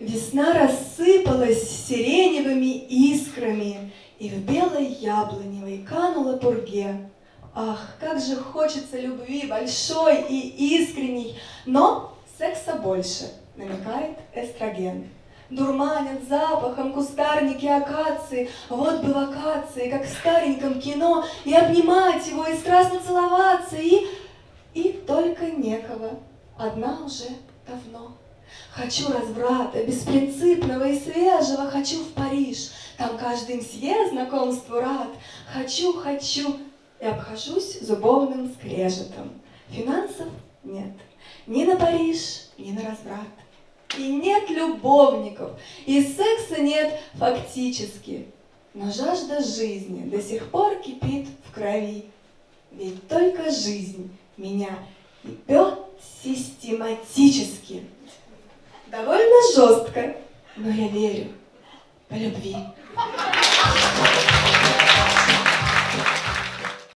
Весна рассыпалась сиреневыми искрами, И в белой яблоневой канула пурге. Ах, как же хочется любви большой и искренней, Но секса больше, намекает эстроген. Дурманят запахом кустарники акации, Вот бы вакации, как в стареньком кино, И обнимать его, и страстно целоваться, И, и только некого, одна уже давно. Хочу разврата, беспринципного и свежего, Хочу в Париж, там каждый мсье знакомству рад. Хочу, хочу, и обхожусь зубовным скрежетом. Финансов нет, ни на Париж, ни на разврат. И нет любовников, и секса нет фактически. Но жажда жизни до сих пор кипит в крови. Ведь только жизнь меня ебет систематически. Жестко, но я верю по любви.